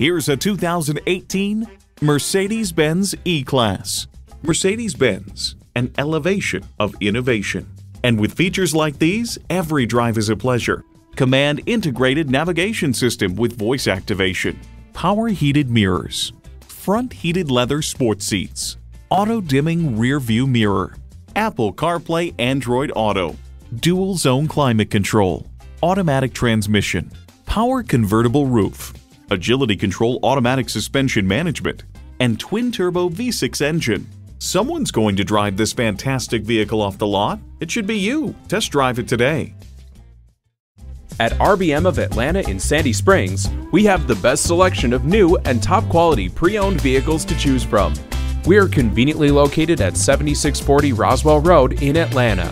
Here's a 2018 Mercedes-Benz E-Class. Mercedes-Benz, an elevation of innovation. And with features like these, every drive is a pleasure. Command integrated navigation system with voice activation, power heated mirrors, front heated leather sports seats, auto dimming rear view mirror, Apple CarPlay Android Auto, dual zone climate control, automatic transmission, power convertible roof, agility control automatic suspension management, and twin turbo V6 engine. Someone's going to drive this fantastic vehicle off the lot. It should be you. Test drive it today. At RBM of Atlanta in Sandy Springs, we have the best selection of new and top quality pre owned vehicles to choose from. We are conveniently located at 7640 Roswell Road in Atlanta.